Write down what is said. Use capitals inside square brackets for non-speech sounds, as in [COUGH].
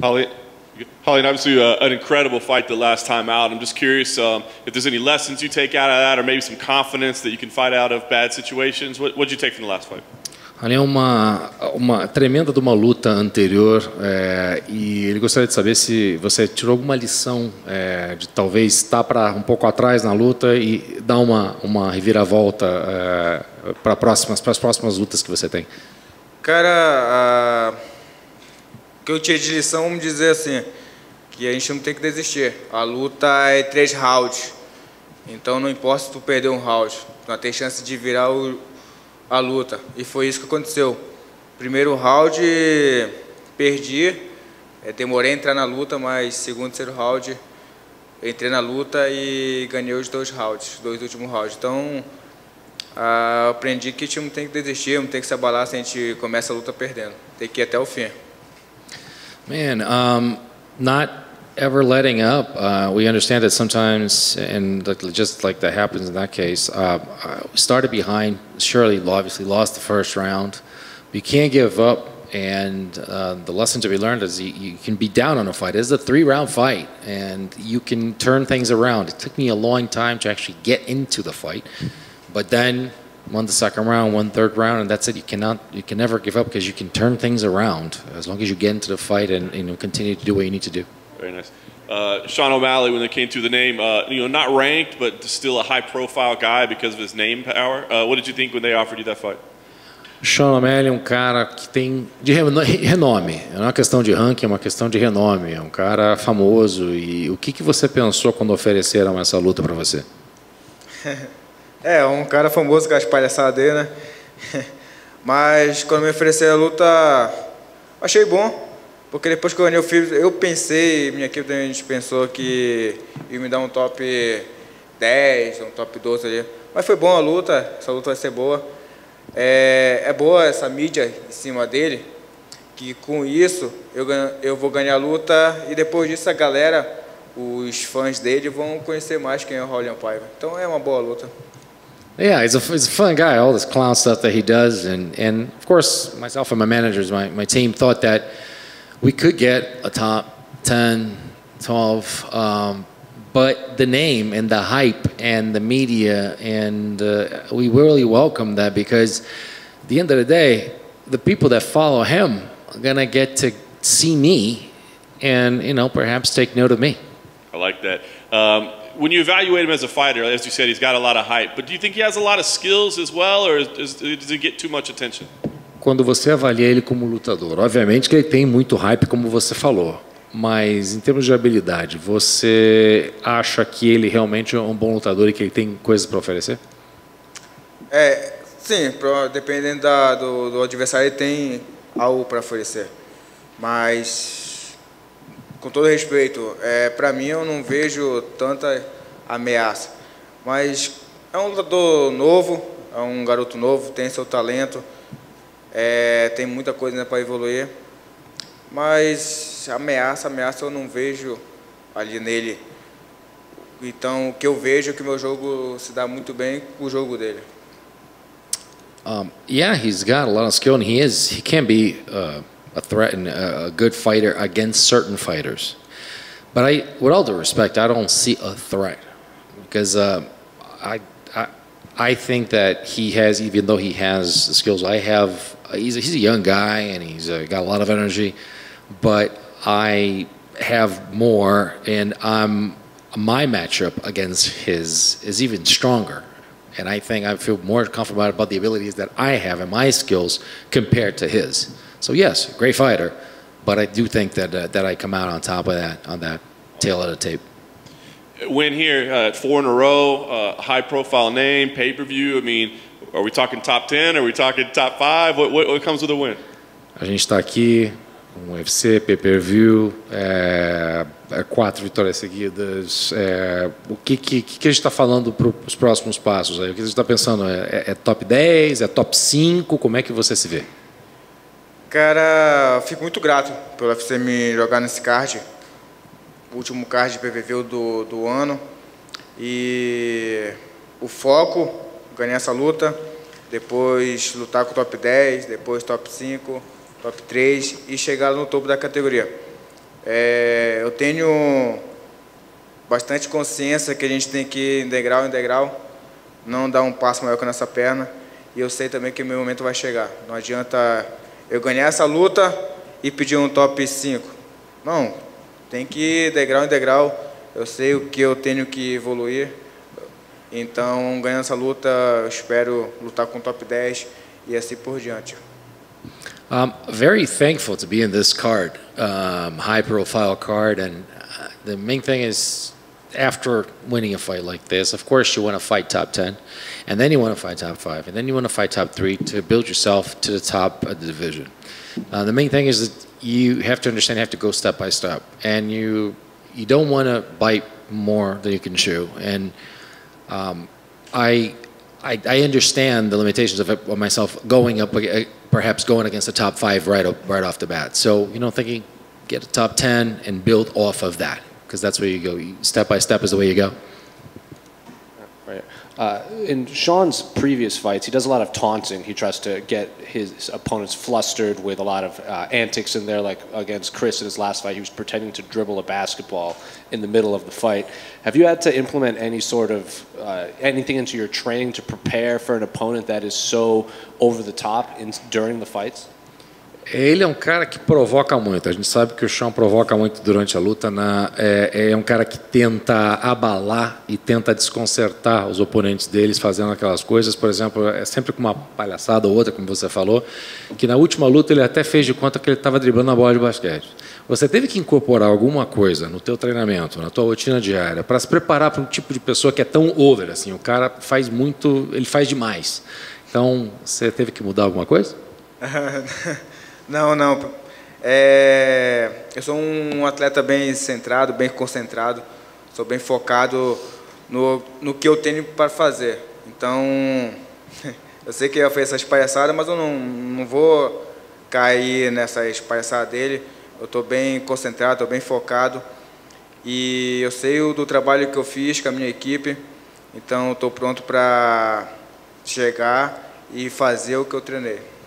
Holly, Holly, obviously uh, an incredible fight the last time out. I'm just curious um, if there's any lessons you take out of that, or maybe some confidence that you can fight out of bad situations. What did you take from the last fight? Ali é uma, uma tremenda de uma luta anterior é, e ele gostaria de saber se você tirou alguma lição é, de talvez estar para um pouco atrás na luta e dar uma, uma reviravolta é, para próximas para as próximas lutas que você tem. Cara, o que eu tirei de lição, vamos dizer assim, que a gente não tem que desistir. A luta é três rounds, então não importa se tu perder um round, tu não tem chance de virar o a luta. E foi isso que aconteceu. Primeiro round, perdi. É, demorei a entrar na luta, mas segundo terceiro round, entrei na luta e ganhei os dois rounds, dois últimos rounds. Então, ah, aprendi que o time não tem que desistir, não tem que se abalar se a gente começa a luta perdendo. Tem que ir até o fim. Man, um, not ever letting up. Uh, we understand that sometimes, and just like that happens in that case, uh, we started behind. Shirley obviously lost the first round. But you can't give up. And uh, the lesson to be learned is you, you, can be down on a fight. It's a three-round fight, and you can turn things around. It took me a long time to actually get into the fight, but then won the second round, won third round, and that's it. You cannot, you can never give up because you can turn things around as long as you get into the fight and you know, continue to do what you need to do. Very nice. Uh, Sean O'Malley, when they came through the name, uh, you know, not ranked, but still a high-profile guy because of his name power. Uh, what did you think when they offered you that fight? Sean O'Malley é um cara que tem de renome. Não é uma questão de ranking, é uma questão de renome. É um cara famoso. E o que, que você pensou quando ofereceram essa luta para você? [LAUGHS] É, um cara famoso com as palhaçadas dele, né? [LAUGHS] Mas quando me ofereceram a luta, achei bom. Porque depois que eu ganhei o filho, eu pensei, minha equipe gente pensou que ia me dar um top 10, um top 12 ali. Mas foi bom a luta, essa luta vai ser boa. É, é boa essa mídia em cima dele, que com isso eu, eu vou ganhar a luta e depois disso a galera, os fãs dele vão conhecer mais quem é o Raulian Paiva. Então é uma boa luta. Yeah, he's a, he's a fun guy, all this clown stuff that he does. And, and of course, myself and my managers, my, my team thought that we could get a top 10, 12, um, but the name and the hype and the media, and uh, we really welcome that because at the end of the day, the people that follow him are going to get to see me and, you know, perhaps take note of me. I like that. Um, when you evaluate him as a fighter, as you said, he's got a lot of hype, but do you think he has a lot of skills as well, or is, is, does he get too much attention? quando você avalia ele como lutador. Obviamente que ele tem muito hype, como você falou. Mas em termos de habilidade, você acha que ele realmente é um bom lutador e que ele tem coisas para oferecer? É, sim, dependendo da, do, do, adversário, ele tem algo para oferecer. Mas, com todo respeito, é, para mim eu não vejo tanta ameaça. Mas é um lutador novo, é um garoto novo, tem seu talento. É, tem muita coisa né, para evoluir. Mas ameaça, ameaça eu não vejo ali nele. Então o que eu vejo é que o meu jogo se dá muito bem com o jogo dele. Um, yeah, he's got a lot of skill, and he is. He can be uh, a threat and a good fighter against certain fighters. But I, with all due respect, I don't see a threat because uh, I, I, I think that he has, even though he has the skills I have, he's a, he's a young guy and he's uh, got a lot of energy, but I have more, and I'm my matchup against his is even stronger. And I think I feel more comfortable about the abilities that I have and my skills compared to his. So yes, great fighter, but I do think that uh, that I come out on top of that on that tail of the tape. Win here, uh, four in a row, uh, high profile name, pay per view. I mean, Are we talking top 10? Are we talking top 5? What, what, what comes with a win? A gente está aqui um UFC, pay-per-view, é, é, quatro vitórias seguidas. É, o que, que, que a gente está falando para os próximos passos? Aí? O que a gente está pensando? É, é, é top 10? É top 5? Como é que você se vê? Cara, fico muito grato pelo UFC me jogar nesse card. Último card de PVV do, do ano. E o foco ganhar essa luta, depois lutar com o top 10, depois top 5, top 3 e chegar no topo da categoria. É, eu tenho bastante consciência que a gente tem que ir degrau em degrau, não dar um passo maior que a nossa perna. E eu sei também que o meu momento vai chegar. Não adianta eu ganhar essa luta e pedir um top 5. Não, tem que ir degrau em degrau. Eu sei o que eu tenho que evoluir. Então, ganhando essa luta, eu espero lutar com o top 10 e assim por diante. I'm very thankful to be in this card, um, high profile card. And uh, the main thing is after winning a fight like this, of course, you want to fight top 10, and then you want to fight top 5, and then you want to fight top 3 to build yourself to the top of the division. Uh, the main thing is that you have to understand you have to go step by step, and you you don't want to bite more than you can chew. And um, I, I, I understand the limitations of, it, of myself going up, uh, perhaps going against the top five right up, right off the bat. So you know, thinking get a top ten and build off of that because that's where you go. Step by step is the way you go. Right. Uh, in Sean's previous fights, he does a lot of taunting. He tries to get his opponents flustered with a lot of uh, antics in there, like against Chris in his last fight. He was pretending to dribble a basketball in the middle of the fight. Have you had to implement any sort of uh, anything into your training to prepare for an opponent that is so over the top in, during the fights? Ele é um cara que provoca muito. A gente sabe que o Sean provoca muito durante a luta. Na, é, é, um cara que tenta abalar e tenta desconcertar os oponentes deles fazendo aquelas coisas. Por exemplo, é sempre com uma palhaçada ou outra, como você falou, que na última luta ele até fez de conta que ele estava driblando a bola de basquete. Você teve que incorporar alguma coisa no teu treinamento, na tua rotina diária, para se preparar para um tipo de pessoa que é tão over assim. O cara faz muito, ele faz demais. Então, você teve que mudar alguma coisa? [LAUGHS] Não, não. É, eu sou um atleta bem centrado, bem concentrado, sou bem focado no, no que eu tenho para fazer. Então, [LAUGHS] eu sei que eu fiz essas palhaçadas, mas eu não, não vou cair nessas palhaçadas dele. Eu estou bem concentrado, estou bem focado. E eu sei do trabalho que eu fiz com a minha equipe, então estou pronto para chegar e fazer o que eu treinei.